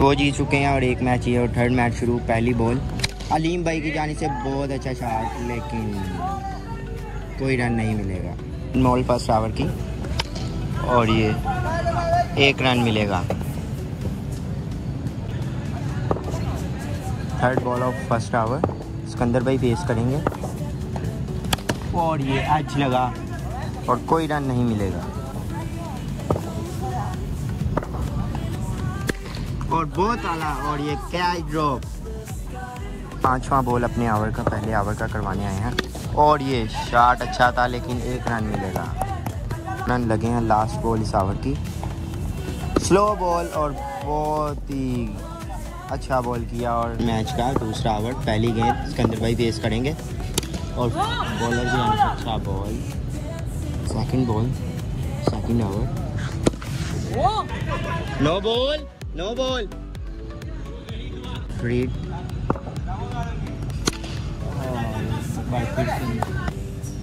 वो जीत चुके हैं और एक मैच ये और थर्ड मैच शुरू, पहली बॉल अलीम भाई की जानी से बहुत अच्छा शॉट लेकिन कोई रन नहीं मिलेगा। मॉल फ़र्स्ट आवर की, और ये एक रन मिलेगा। Third ball of first over Sikandar भाई फेस करेंगे। और ये एच लगा। और कोई रन नहीं मिलेगा। और बहुत आला और ये कैच ड्रॉप पांचवा बॉल अपने आवर का पहले आवर का करवाने आए हैं। और ये शॉट अच्छा था लेकिन एक रन मिलेगा। रन लगे हैं लास्ट बॉल इस आवर की। स्लो बॉल और बहुत ही अच्छा बॉल किया और मैच का दूसरा ओवर पहली गेंद सिकंदर भाई फेस करेंगे। और बॉलर भी अच्छा ball second ball second over no ball no ball free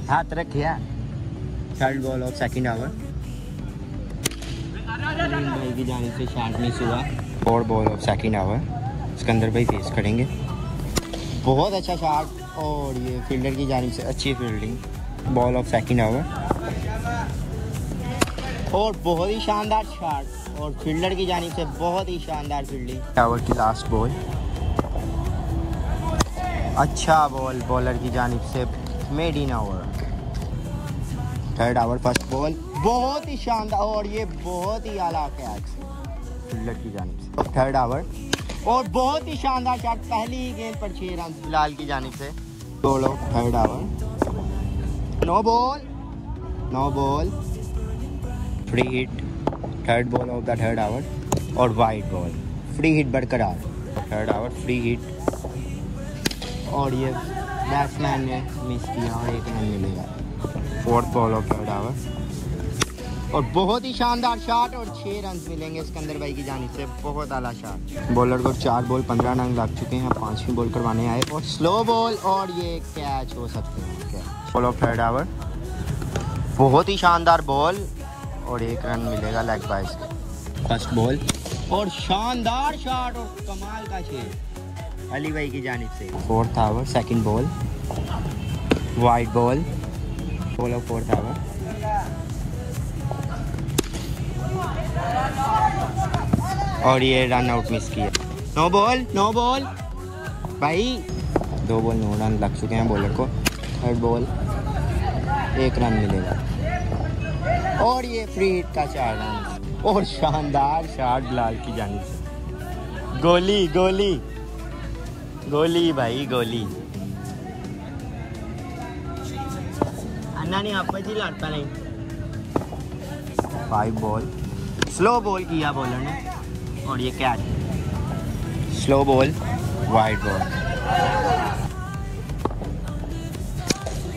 हाथ रखिए third ball of second over भाई की जाने से शॉट मिस हुआ। Four ball of second over Sikandar भाई फेस करेंगे बहुत अच्छा शॉट और ये फील्डर की जानी से अच्छी fielding ball of second over और बहुत ही शानदार शॉट और फील्डर की जानी से बहुत ही शानदार फील्डिंग ओवर की लास्ट बॉल अच्छा बॉल बॉलर की जानब से maiden over third over first ball बहुत ही शानदार और ये बहुत ही आला कैच फील्डर की जानब से। थर्ड ओवर और बहुत ही शानदार शॉट पहली ही गेंद पर छह रन बिलाल की जानिब से। दो लोग third over no ball no ball free hit third ball of the third over और वाइड बॉल फ्री हिट बरकरार थर्ड आवर फ्री हिट और ये बैट्समैन ने मिस किया और एक रन मिलेगा। Fourth ball of third over और बहुत ही शानदार शॉट और छः रन मिलेंगे सिकंदर भाई की जानी से। बहुत आला शॉट बॉलर को चार बॉल पंद्रह रन लग चुके हैं। पांचवी बॉल करवाने आए और स्लो बॉल और ये कैच हो सकते हैं catch ball of third over बहुत ही शानदार बॉल और एक रन मिलेगा लेग बाइस फ़र्स्ट बॉल और शानदार शॉट और कमाल का छे अली भाई की जानी से। Fourth over second ball wide ball ball of fourth over और ये रन आउट मिस किया। नो बॉल नो बॉल भाई, दो बॉल नौ रन लग चुके हैं बॉलर को। थर्ड बॉल एक रन मिलेगा। और ये फ्री हिट का चार रन और शानदार शॉट बिलाल की जानी। से गोली गोली। गोली भाई, गोली। अन्ना ने आप जी लड़ता नहीं फाइव बॉल स्लो बॉल किया बॉलर ने। और ये catch slow ball wide ball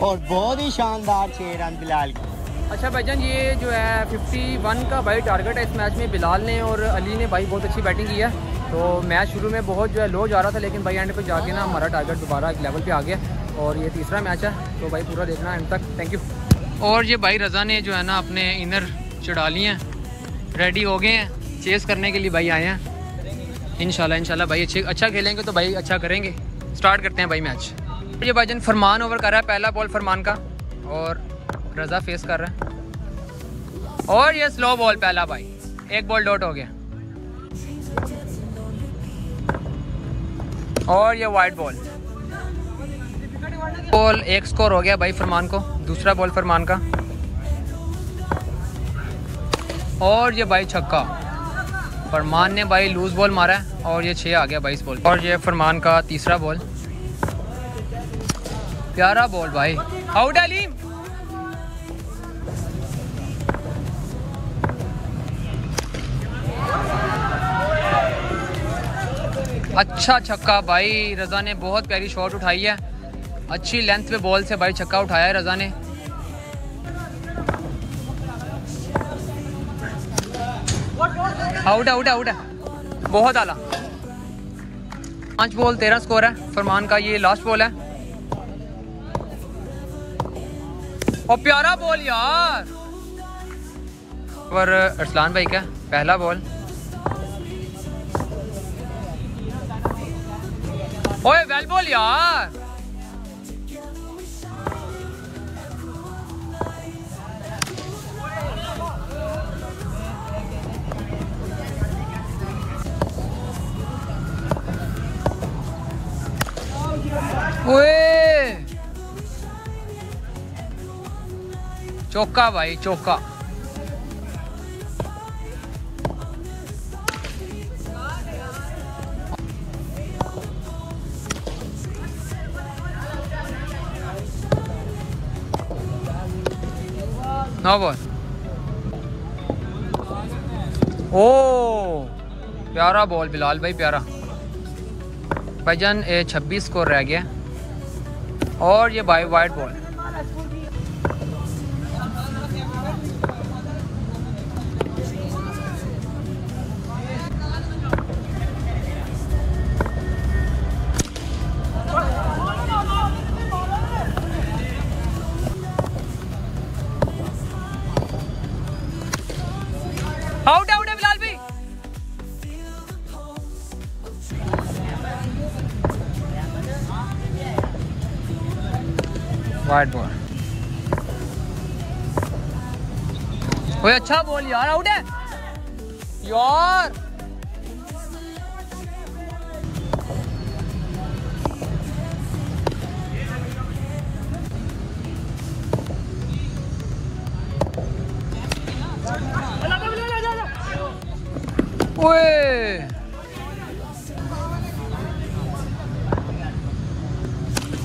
और बहुत ही शानदार छः रन बिलाल की। अच्छा भाईजान ये जो है 51 का भाई टारगेट है इस मैच में। बिलाल ने और अली ने भाई बहुत अच्छी बैटिंग की है। तो मैच शुरू में बहुत जो है लो जा रहा था लेकिन भाई एंड पे जाके ना हमारा टारगेट दोबारा एक लेवल पे आ गया। और ये तीसरा मैच है तो भाई पूरा देखना एंड तक। थैंक यू और ये भाई रज़ा ने जो है ना अपने इनर चढ़ा लिए हैं। रेडी हो गए हैं। चेस करने के लिए भाई आए हैं। इनशाला इनशाला भाई अच्छे अच्छा खेलेंगे तो भाई अच्छा करेंगे। स्टार्ट करते हैं भाई मैच ये भाईजान फरमान ओवर कर रहा है, पहला बॉल फरमान का। और रज़ा फेस कर रहा है। और ये स्लो बॉल पहला भाई। एक बॉल डॉट हो गया। और ये वाइट बॉल बॉल एक स्कोर हो गया भाई फरमान को। दूसरा बॉल फरमान का। और ये भाई छक्का। फरमान ने भाई लूज बॉल मारा है और ये छः आ गया बाईस बॉल और ये फरमान का तीसरा बॉल प्यारा बॉल भाई। आउट अलीम अच्छा छक्का भाई, रज़ा ने बहुत प्यारी शॉट उठाई है। अच्छी लेंथ पे बॉल से भाई छक्का उठाया है रज़ा ने। आउट आउट आउट है। बहुत आला। पाँच बॉल, तेरह स्कोर है। फरमान का ये लास्ट बॉल है। और प्यारा बॉल यार। पर अरसलान भाई का पहला बॉल ओए वेल बॉल यार। ओए। चौका भाई, चौका। नो बॉल ओ, प्यारा बॉल बिलाल भाई, प्यारा। भाईजान छब्बीस स्कोर रह गया। और ये bye wide ball wide ball ओए अच्छा बॉल यार आउट है। यार।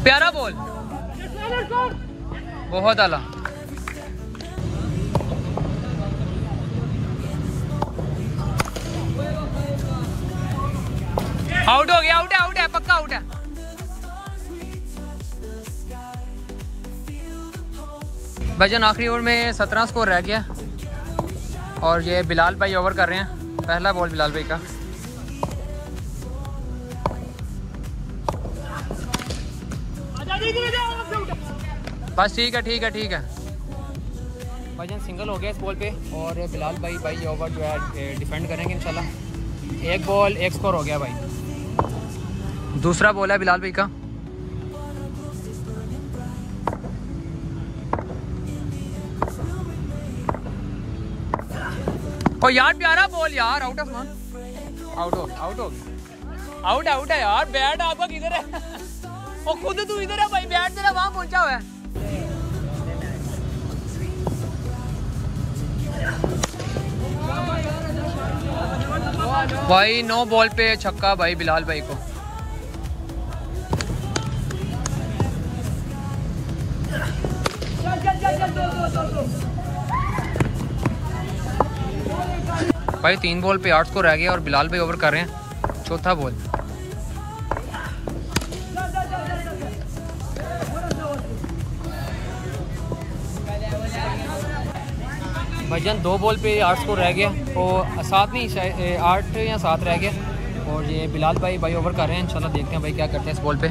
प्यारा बॉल। बहुत आला। आउट हो गया आउट है आउट है, पक्का आउट है। भजन आखिरी ओवर में सत्रह स्कोर रह गया। और ये बिलाल भाई ओवर कर रहे हैं, पहला बॉल बिलाल भाई का। बस ठीक है ठीक है ठीक है। भजन सिंगल हो गया इस बॉल पे और बिलाल भाई भाई ये ओवर जो है डिफेंड करेंगे इंशाल्लाह। एक बॉल एक स्कोर हो गया भाई। दूसरा बॉल है बिलाल भाई का। ओ यार प्यारा बॉल यार आउट ऑफ़ मान आउट हो आउट हो। आउट आउट है यार बैट आपका किधर है? ओ खुद तू इधर है भाई बैट तेरा वहाँ पहुँचा हुआ है। भाई नो बॉल पे छक्का भाई बिलाल भाई को। भाई, तीन बॉल पे आठ को रह गया और बिलाल भाई ओवर कर रहे हैं। चौथा बॉल भाईजान दो बॉल पे आठ स्कोर रह गया। और सात नहीं आठ या सात रह गया और ये बिलाल भाई भाई ओवर कर रहे हैं। इंशाल्लाह देखते हैं भाई क्या करते हैं इस बॉल पे।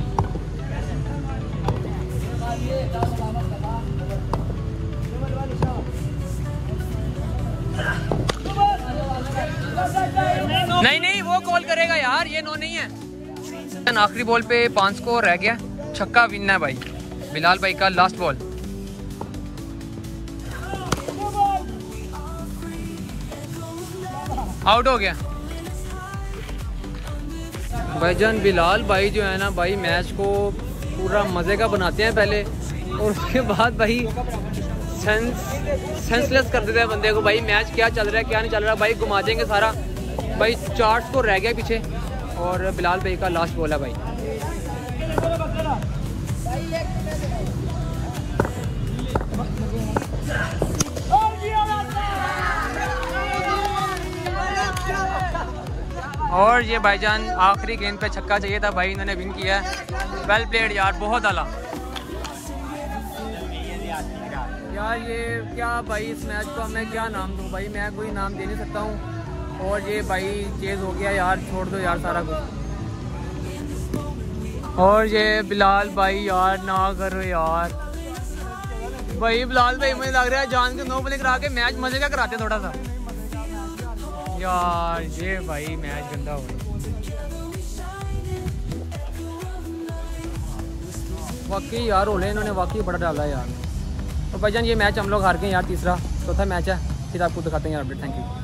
नहीं नहीं, वो कॉल करेगा यार, ये नो नहीं है। आखिरी बॉल पे पाँच स्कोर रह गया। छक्का विन है भाई। बिलाल भाई का लास्ट बॉल आउट हो गया। भाईजान बिलाल भाई जो है ना, भाई मैच को पूरा मज़े का बनाते हैं पहले, और उसके बाद भाई सेंस सेंसलेस कर देते हैं बंदे को। भाई मैच क्या चल रहा है, क्या नहीं चल रहा, भाई घुमा देंगे सारा। भाई चार स्कोर रह गया पीछे, और बिलाल भाई का लास्ट बॉल भाई। और ये भाईजान आखिरी गेंद पे छक्का चाहिए था, भाई इन्होंने विन किया वेल प्लेड यार, बहुत आला। यार ये क्या भाई इस मैच को मैं क्या नाम दूँ भाई, मैं कोई नाम दे नहीं सकता हूँ। और ये भाई चेज हो गया यार, छोड़ दो यार सारा कुछ। और ये बिलाल भाई यार, ना करो यार। भाई बिलाल भाई, मुझे लग रहा है जान के नो बॉलिंग करा के मैच मज़े का कराते थोड़ा सा। यार, ये भाई मैच गंदा हो। वाकई यार ओले इन्होंने वाकई बड़ा डाला यार। यार भाई जान ये मैच हम लोग हार गए यार तीसरा, चौथा मैच है। फिर आपको दिखाते हैं यार अपडेट। Thank you